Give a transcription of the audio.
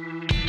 Mm-hmm.